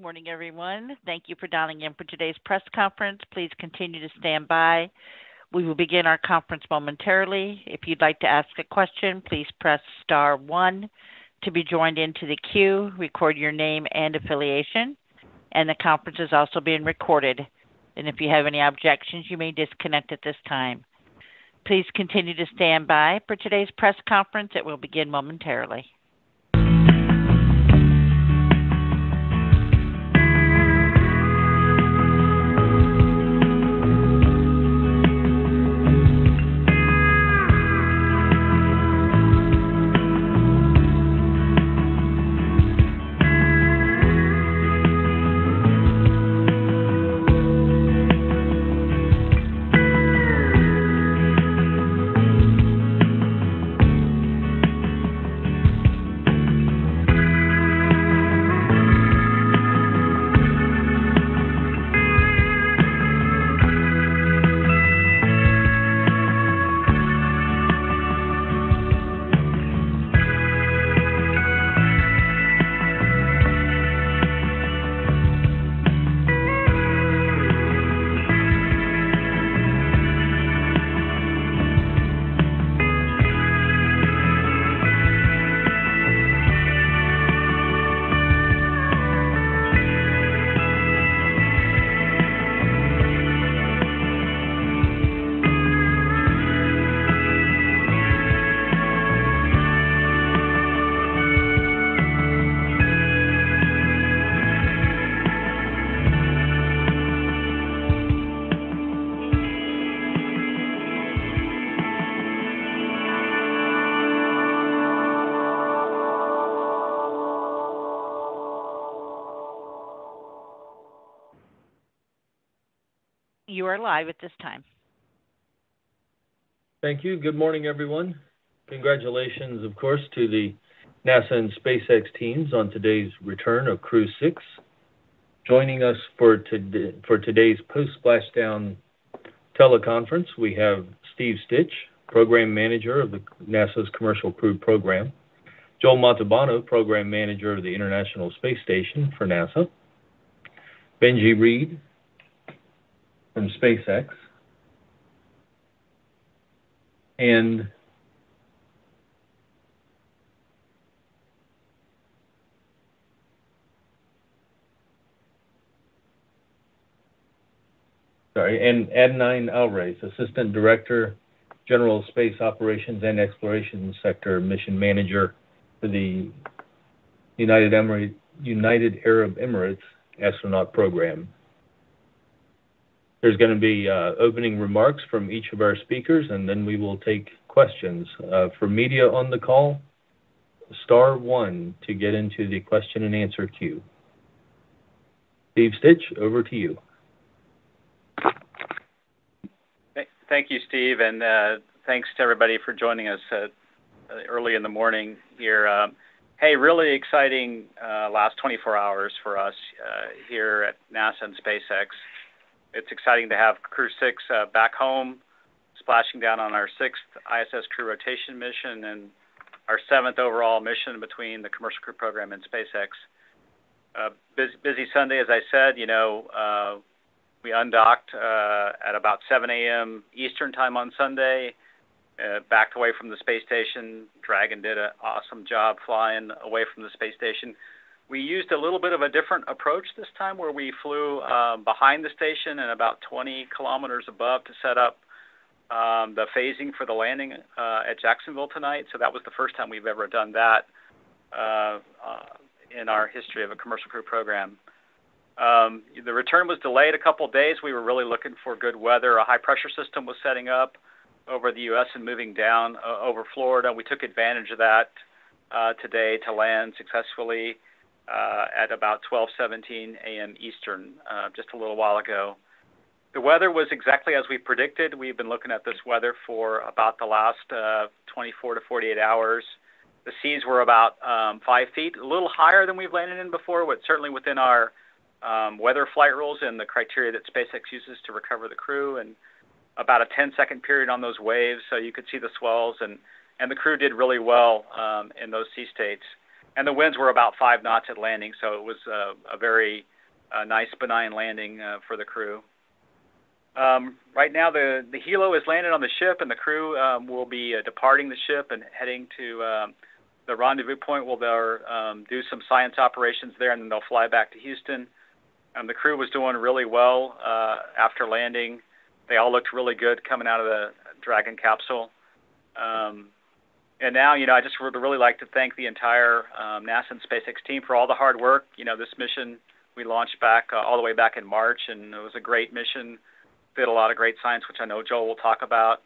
Good morning, everyone. Thank you for dialing in for today's press conference. Please continue to stand by. We will begin our conference momentarily. If you'd like to ask a question, please press star one to be joined into the queue. Record your name and affiliation, and the conference is also being recorded. And if you have any objections, you may disconnect at this time. Please continue to stand by for today's press conference. It will begin momentarily. You are live at this time. Thank you. Good morning, everyone. Congratulations, of course, to the NASA and SpaceX teams on today's return of Crew 6. Joining us for today's post-splashdown teleconference, we have Steve Stich, Program Manager of the NASA's Commercial Crew Program, Joel Montalbano, Program Manager of the International Space Station for NASA, Benji Reed from SpaceX, and Adnan Alrais, Assistant Director, General Space Operations and Exploration Sector Mission Manager for the United, Emir- United Arab Emirates Astronaut Program. There's going to be uh, opening remarks from each of our speakers, and then we will take questions. Uh, for media on the call, star one to get into the question and answer queue. Steve Stich, over to you. Thank you, Steve, and uh, thanks to everybody for joining us early in the morning here. Um, hey, really exciting last 24 hours for us here at NASA and SpaceX. It's exciting to have Crew 6 uh, back home, splashing down on our sixth ISS crew rotation mission and our seventh overall mission between the Commercial Crew Program and SpaceX. Uh, busy Sunday, as I said. You know, uh, we undocked uh, at about 7:00 A.M. Eastern Time on Sunday, backed away from the space station. Dragon did an awesome job flying away from the space station. We used a little bit of a different approach this time, where we flew um, behind the station and about 20 kilometers above to set up um, the phasing for the landing uh, at Jacksonville tonight. So that was the first time we've ever done that uh, uh, in our history of a Commercial Crew Program. Um, the return was delayed a couple of days. We were really looking for good weather. A high-pressure system was setting up over the U.S. and moving down over Florida. We took advantage of that today to land successfully at about 12:17 A.M. Eastern, uh, just a little while ago. The weather was exactly as we predicted. We've been looking at this weather for about the last uh, 24 to 48 hours. The seas were about um, 5 feet, a little higher than we've landed in before, but certainly within our um, weather flight rules and the criteria that SpaceX uses to recover the crew, and about a 10-second period on those waves, so you could see the swells, and the crew did really well um, in those sea states. And the winds were about five knots at landing, so it was uh, a very uh, nice, benign landing uh, for the crew. Um, right now, the the helo is landed on the ship, and the crew um, will be uh, departing the ship and heading to um, the rendezvous point. Where they'll um, do some science operations there, and then they'll fly back to Houston. Um, the crew was doing really well uh, after landing. They all looked really good coming out of the Dragon capsule. Um, and now, you know, I just would really like to thank the entire um, NASA and SpaceX team for all the hard work. You know, this mission we launched back uh, all the way back in March, and it was a great mission. Did a lot of great science, which I know Joel will talk about.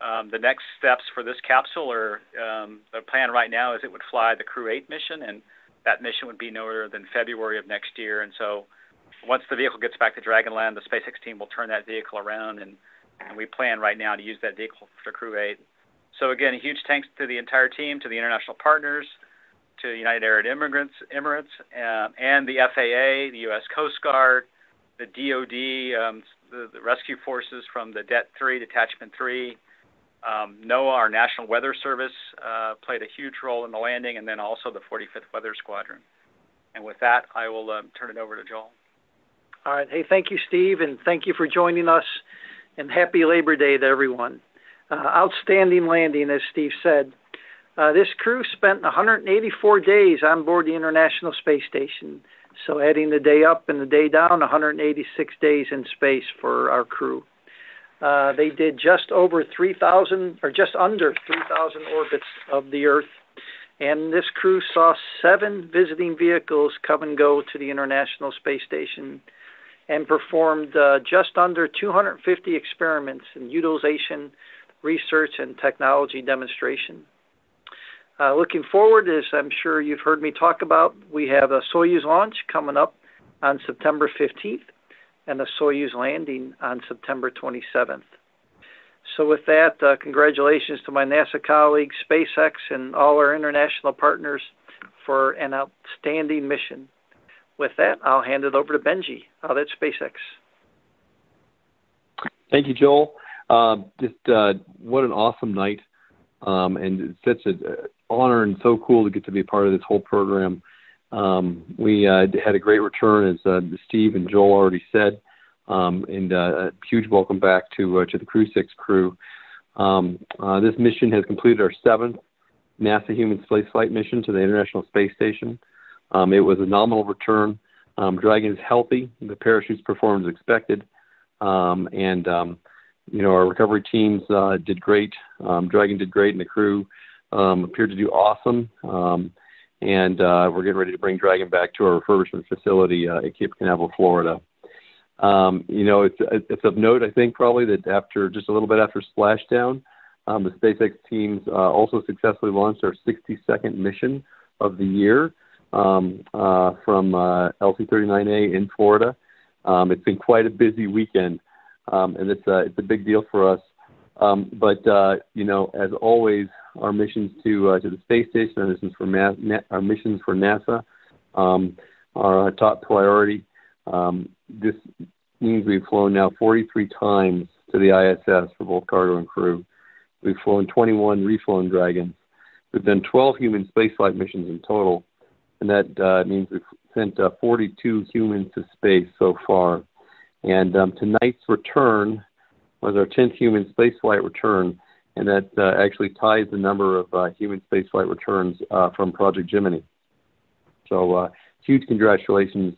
Um, the next steps for this capsule are um, the plan right now is it would fly the Crew 8 mission, and that mission would be no later than February of next year. And so, once the vehicle gets back to Dragonland, the SpaceX team will turn that vehicle around, and, and we plan right now to use that vehicle for Crew 8. So again, a huge thanks to the entire team, to the international partners, to United Arab Emirates uh, and the FAA, the U.S. Coast Guard, the DoD, um, the, the, rescue forces from the Det 3, Detachment 3, um, NOAA, our National Weather Service, uh, played a huge role in the landing, and then also the 45th Weather Squadron. And with that, I will um, turn it over to Joel. All right. Hey, thank you, Steve, and thank you for joining us. And happy Labor Day to everyone. Uh, outstanding landing, as Steve said. Uh, this crew spent 184 days on board the International Space Station. So, adding the day up and the day down, 186 days in space for our crew. Uh, they did just over 3,000, or just under 3,000 orbits of the Earth. And this crew saw seven visiting vehicles come and go to the International Space Station and performed uh, just under 250 experiments and utilization research and technology demonstration. Uh, looking forward, as I'm sure you've heard me talk about, we have a Soyuz launch coming up on September 15th and a Soyuz landing on September 27th. So, with that, uh, congratulations to my NASA colleagues, SpaceX, and all our international partners for an outstanding mission. With that, I'll hand it over to Benji out at SpaceX. Thank you, Joel. Um, just uh, what an awesome night, um, and it's such an honor and so cool to get to be part of this whole program. Um, we uh, had a great return, as uh, Steve and Joel already said, um, and uh, a huge welcome back to uh, to the Crew Six crew. Um, uh, this mission has completed our seventh NASA human spaceflight mission to the International Space Station. Um, it was a nominal return. Dragon is healthy. The parachutes performed as expected, and you know, our recovery teams uh, did great. Um, Dragon did great, and the crew um, appeared to do awesome. Um, and uh, we're getting ready to bring Dragon back to our refurbishment facility uh, at Cape Canaveral, Florida. Um, you know, it's it's of note, I think, probably that after just a little bit after splashdown, um, the SpaceX teams uh, also successfully launched our 62nd mission of the year um, uh, from uh, LC-39A in Florida. Um, it's been quite a busy weekend um, and it's a it's a big deal for us. Um, but uh, you know, as always, our missions to uh, to the space station, our missions for Ma- Na- our missions for NASA, um, are our top priority. Um, this means we've flown now 43 times to the ISS for both cargo and crew. We've flown 21 reflown Dragons. We've done 12 human spaceflight missions in total, and that uh, means we've sent uh, 42 humans to space so far. And um, tonight's return was our 10th human spaceflight return, and that uh, actually ties the number of uh, human spaceflight returns uh, from Project Gemini. So, uh, huge congratulations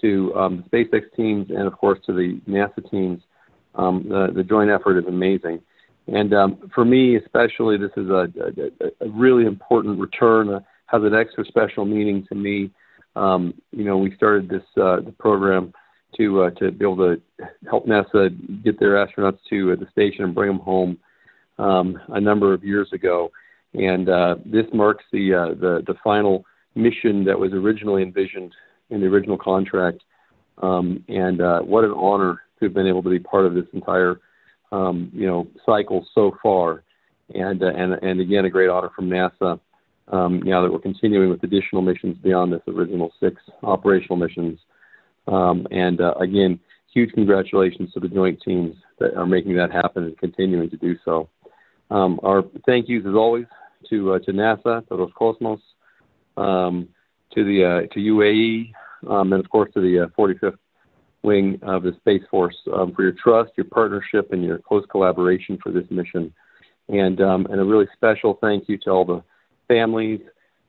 to um, the SpaceX teams and, of course, to the NASA teams. Um, the, the, joint effort is amazing. And um, for me, especially, this is a, a, a really important return, uh, has an extra special meaning to me. Um, you know, we started this uh, the program to uh, to be able to help NASA get their astronauts to uh, the station and bring them home um, a number of years ago. And uh, this marks the, uh, the the final mission that was originally envisioned in the original contract. Um, and uh, what an honor to have been able to be part of this entire um, you know cycle so far. And uh, and and again, a great honor from NASA. Um, now that we're continuing with additional missions beyond this original six operational missions. Um, and uh, again, huge congratulations to the joint teams that are making that happen and continuing to do so. Um, our thank yous, as always, to uh, to NASA, to Roscosmos, um, to the uh, to UAE, um, and of course to the uh, 45th wing of the Space Force um, for your trust, your partnership, and your close collaboration for this mission. And um, and a really special thank you to all the families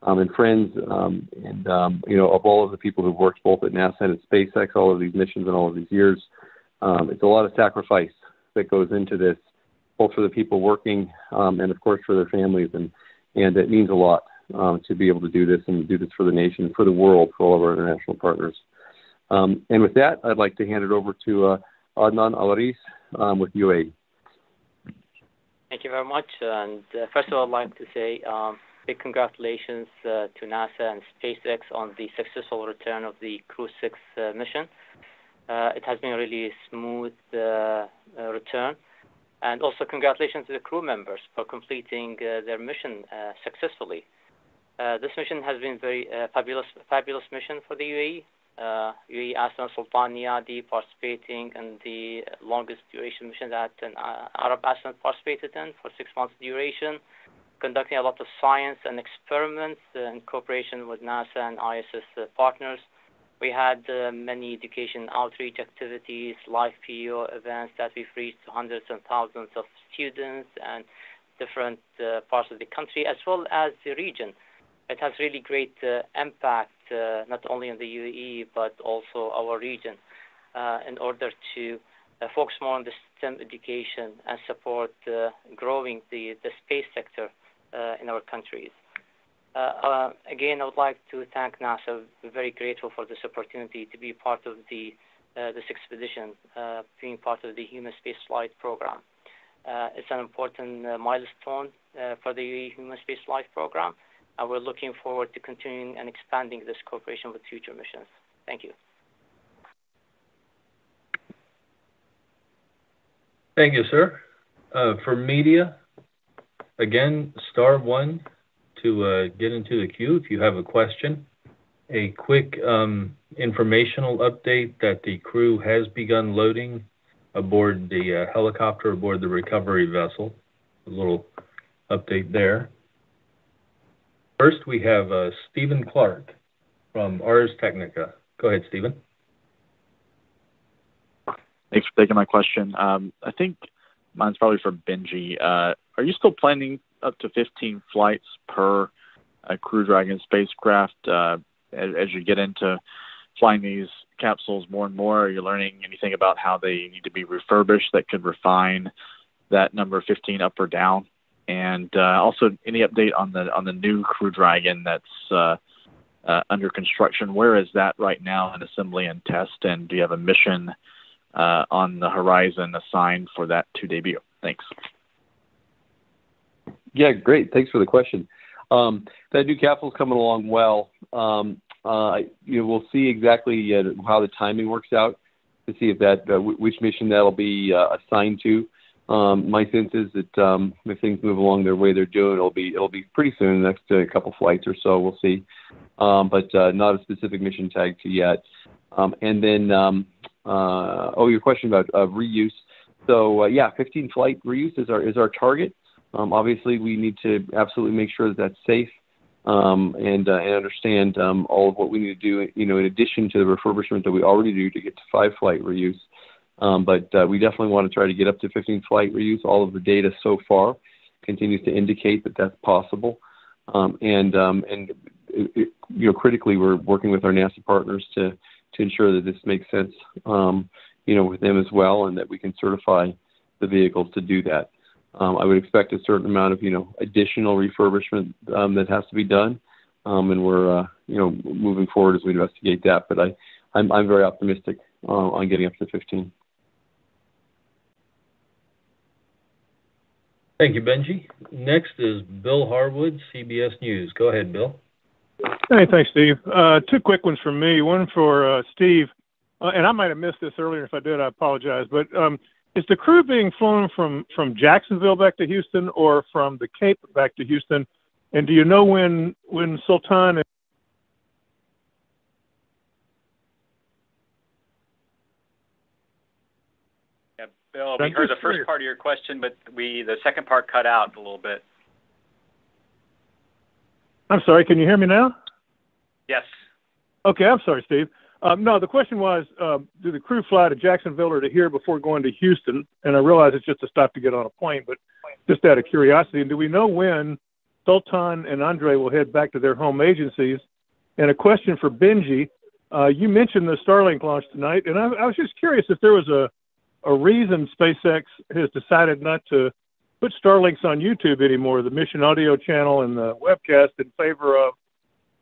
um, and friends, um, and um, you know of all of the people who've worked both at NASA and at SpaceX, all of these missions and all of these years. Um, it's a lot of sacrifice that goes into this, both for the people working um, and of course for their families, and and it means a lot um, to be able to do this and do this for the nation, for the world, for all of our international partners. And with that, I'd like to hand it over to uh, Adnan Alrais um, with UAE. Thank you very much. And uh, first of all, I'd like to say big congratulations uh, to NASA and SpaceX on the successful return of the Crew 6 uh, mission. Uh, it has been a really smooth uh, uh, return. And also congratulations to the crew members for completing uh, their mission successfully. this mission has been very fabulous, fabulous mission for the UAE. UAE astronaut Sultan Neyadi participating in the longest duration mission that an Arab astronaut participated in for six months duration, conducting a lot of science and experiments uh, in cooperation with NASA and ISS uh, partners. We had uh, many education outreach activities, live PO events that we've reached hundreds and thousands of students and different parts of the country as well as the region. It has really great impact not only in the UAE but also our region in order to focus more on the STEM education and support growing the space sector in our countries. again, I would like to thank NASA. We're very grateful for this opportunity to be part of the this expedition, being part of the human spaceflight program. Uh, it's an important uh, milestone uh, for the Human Spaceflight Program, and we're looking forward to continuing and expanding this cooperation with future missions. Thank you. Thank you, sir. Uh, for media, again, star one to uh, get into the queue if you have a question. A quick um, informational update that the crew has begun loading aboard the uh, helicopter aboard the recovery vessel. A little update there. First, we have uh, Stephen Clark from Ars Technica. Go ahead, Stephen. Thanks for taking my question. Um, I think mine's probably for Benji. Uh, are you still planning up to 15 flights per uh, Crew Dragon spacecraft uh, as, as, you get into flying these capsules more and more? Are you learning anything about how they need to be refurbished that could refine that number 15 up or down? And uh, also, any update on the on the new Crew Dragon that's uh, uh, under construction? Where is that right now in assembly and test? And do you have a mission uh, on the horizon assigned for that to debut? Thanks. Yeah, great. Thanks for the question. Um, that new capsule is coming along well. Um, uh, you know, we'll see exactly uh, how the timing works out to see if that uh, w- which mission that'll be uh, assigned to. Um, my sense is that um, if things move along their way they're doing, it'll be it'll be pretty soon, the next uh, couple flights or so. We'll see, um, but not a specific mission tag to yet. Um, and then, oh, your question about uh, reuse. So uh, yeah, 15 flight reuse is our is our target. Um, obviously, we need to absolutely make sure that that's safe um, and uh, and understand um, all of what we need to do. You know, in addition to the refurbishment that we already do to get to five flight reuse. Um, but uh, we definitely want to try to get up to 15 flight reuse. All of the data so far continues to indicate that that's possible. Um, and um, and it, it, you know, critically, we're working with our NASA partners to to ensure that this makes sense. Um, you know, with them as well, and that we can certify the vehicles to do that. Um, I would expect a certain amount of you know additional refurbishment um, that has to be done, and we're uh, you know moving forward as we investigate that. But I I'm, I'm very optimistic uh, on getting up to 15. Thank you, Benji. Next is Bill Harwood, CBS News. Go ahead, Bill. Hey, thanks, Steve. Uh, two quick ones from me. One for uh, Steve, uh, and I might have missed this earlier. If I did, I apologize. But um, is the crew being flown from from Jacksonville back to Houston, or from the Cape back to Houston? And do you know when when Sultan Yeah, Bill, we heard the first part of your question, but we the second part cut out a little bit. I'm sorry. Can you hear me now? Yes. Okay, I'm sorry, Steve. Um, no, the question was, uh, do the crew fly to Jacksonville or to here before going to Houston? And I realize it's just a stop to get on a plane, but just out of curiosity, and do we know when Sultan and Andre will head back to their home agencies? And a question for Benji. Uh, you mentioned the Starlink launch tonight, and I, I was just curious if there was a, a reason SpaceX has decided not to put Starlinks on YouTube anymore, the Mission Audio channel and the webcast, in favor of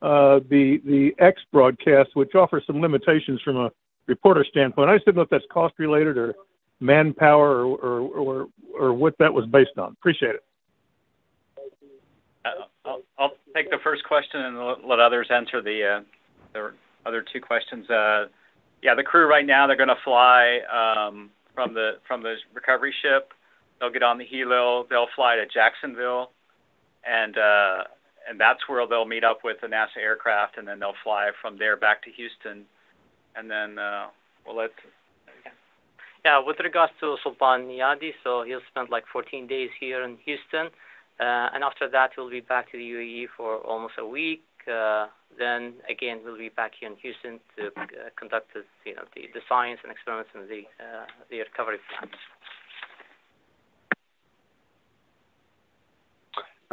uh, the the X broadcast, which offers some limitations from a reporter standpoint. I just didn't know if that's cost related or manpower or or, or, or what that was based on. Appreciate it. Uh, I'll, I'll take the first question and let others answer the, uh, the other two questions. Uh, yeah, the crew right now they're going to fly um, from the from the recovery ship. They'll get on the helo. They'll fly to Jacksonville, and uh, and that's where they'll meet up with the NASA aircraft, and then they'll fly from there back to Houston, and then uh, we'll let. Yeah, with regards to Sultan Neyadi, so he'll spend like 14 days here in Houston, uh, and after that he'll be back to the UAE for almost a week. Uh, then again we'll be back here in Houston to uh, conduct the, you know the, the science and experiments and the uh, the recovery plans.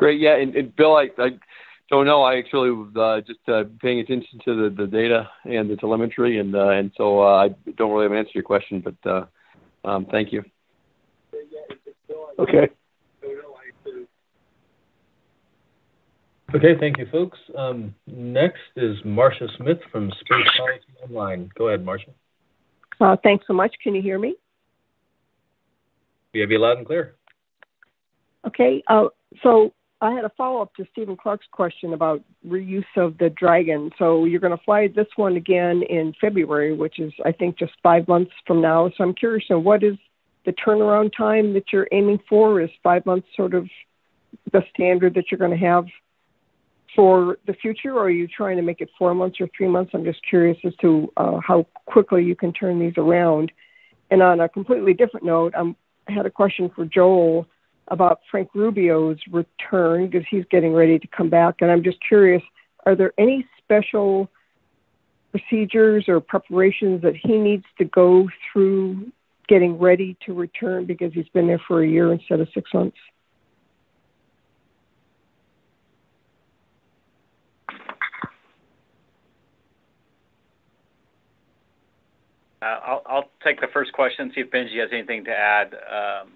Great. Yeah. And, and Bill, I, I don't know. I actually was uh, just uh, paying attention to the, the data and the telemetry, and uh, and so uh, I don't really have an answer to your question, but uh, um, thank you. Okay. Okay, thank you, folks. Um, next is Marcia Smith from Space Policy Online. Go ahead, Marcia. Uh, thanks so much. Can you hear me? We have you loud and clear. Okay. Uh, so I had a follow up to Stephen Clark's question about reuse of the Dragon. So you're going to fly this one again in February, which is, I think, just five months from now. So I'm curious, so what is the turnaround time that you're aiming for? Is five months sort of the standard that you're going to have for the future, or are you trying to make it four months or three months? I'm just curious as to uh, how quickly you can turn these around. And on a completely different note, I'm, I had a question for Joel about Frank Rubio's return because he's getting ready to come back. And I'm just curious are there any special procedures or preparations that he needs to go through getting ready to return because he's been there for a year instead of six months? Uh, I'll, I'll take the first question, see if Benji has anything to add. Um,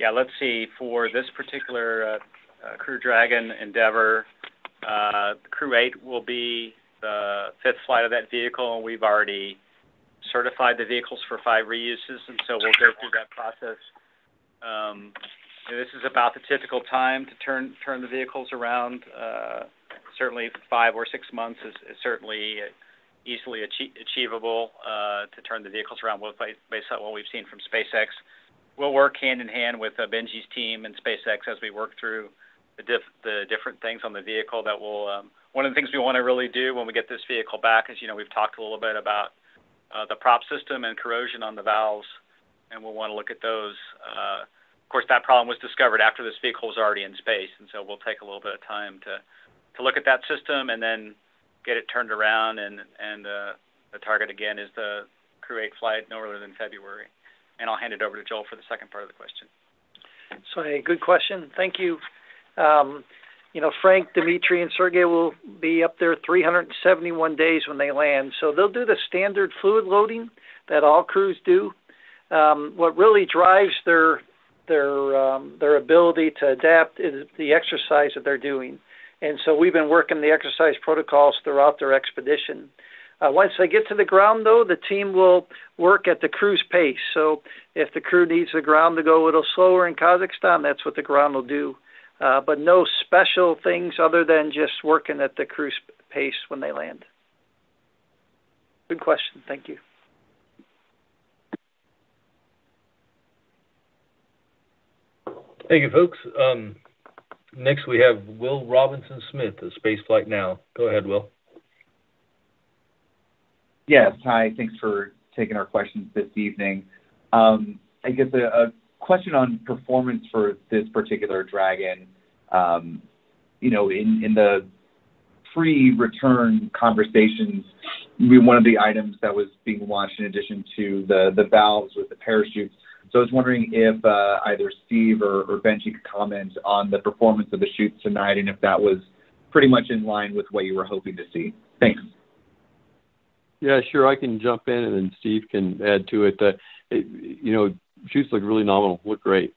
yeah, let's see. For this particular uh, uh, Crew Dragon Endeavour, uh, Crew 8 will be the fifth flight of that vehicle, and we've already certified the vehicles for five reuses, and so we'll go through that process. Um, this is about the typical time to turn turn the vehicles around. Uh, certainly, five or six months is, is certainly easily achie- achievable uh, to turn the vehicles around based on what we've seen from SpaceX we'll work hand in hand with uh, Benji's team and SpaceX as we work through the, diff- the different things on the vehicle that will. Um, one of the things we want to really do when we get this vehicle back is, you know, we've talked a little bit about uh, the prop system and corrosion on the valves, and we'll want to look at those. Uh, of course, that problem was discovered after this vehicle was already in space, and so we'll take a little bit of time to to look at that system and then get it turned around. And the target again is the Crew 8 flight no earlier than February and I'll hand it over to Joel for the second part of the question. So, hey, good question. Thank you. Um, you know, Frank, Dimitri, and Sergey will be up there 371 days when they land. So they'll do the standard fluid loading that all crews do. Um, what really drives their their um, their ability to adapt is the exercise that they're doing. And so we've been working the exercise protocols throughout their expedition. Uh, once they get to the ground, though, the team will work at the crew's pace. So if the crew needs the ground to go a little slower in Kazakhstan, that's what the ground will do. Uh, but no special things other than just working at the crew's pace when they land. Good question. Thank you. Thank you, folks. Um, next, we have Will Robinson Smith of Spaceflight Now. Go ahead, Will. Yes. Hi. Thanks for taking our questions this evening. Um, I guess a question on performance for this particular Dragon. Um, you know, in the pre-return conversations, we one of the items that was being launched in addition to the valves with the parachutes. So I was wondering if uh, either Steve or, or Benji could comment on the performance of the chutes tonight, and if that was pretty much in line with what you were hoping to see. Thanks. Yeah, sure. I can jump in, and then Steve can add to it. Uh, it you know, chutes look really nominal, look great,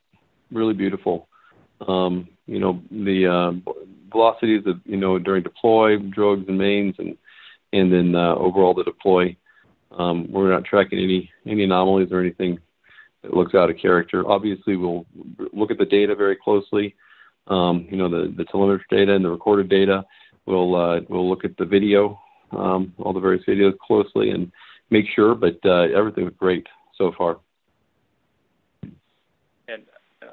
really beautiful. Um, you know, the uh, velocities of you know during deploy, drogues and mains, and and then uh, overall the deploy. Um, we're not tracking any any anomalies or anything that looks out of character. Obviously, we'll look at the data very closely. Um, you know, the the telemetry data and the recorded data. We'll uh, we'll look at the video, um, all the various videos closely, and make sure. But uh, everything was great so far. And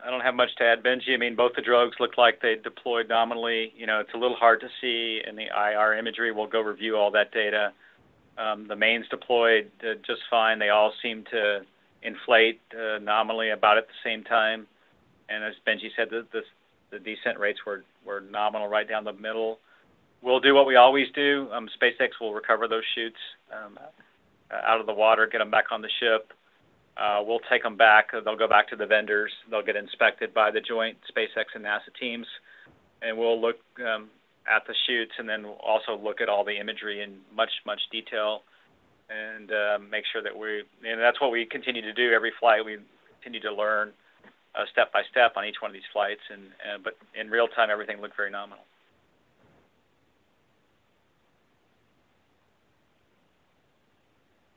I don't have much to add, Benji. I mean, both the drogues look like they deployed nominally. You know, it's a little hard to see in the IR imagery. We'll go review all that data. Um, the mains deployed uh, just fine. They all seem to inflate uh, nominally about at the same time. And as Benji said, the, the, the descent rates were, were nominal right down the middle. We'll do what we always do. Um, SpaceX will recover those chutes um, out of the water, get them back on the ship. Uh, we'll take them back. They'll go back to the vendors. They'll get inspected by the joint SpaceX and NASA teams, and we'll look um, at the chutes and then we'll also look at all the imagery in much much detail and uh, make sure that we and that's what we continue to do every flight. We continue to learn uh, step by step on each one of these flights, and uh, but in real time everything looked very nominal.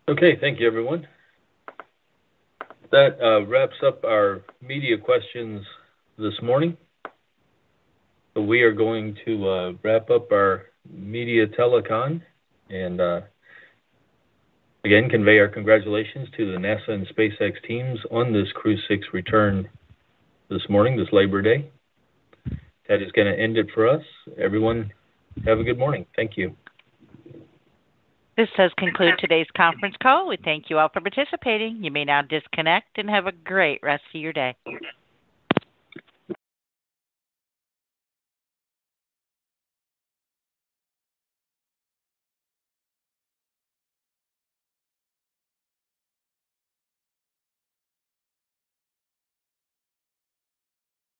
Okay, thank you, everyone that uh, wraps up our media questions this morning. We are going to uh, wrap up our media telecon and uh, again convey our congratulations to the NASA and SpaceX teams on this Crew 6 return this morning, this Labor Day. That is going to end it for us. Everyone, have a good morning. Thank you. This does conclude today's conference call. We thank you all for participating. You may now disconnect and have a great rest of your day.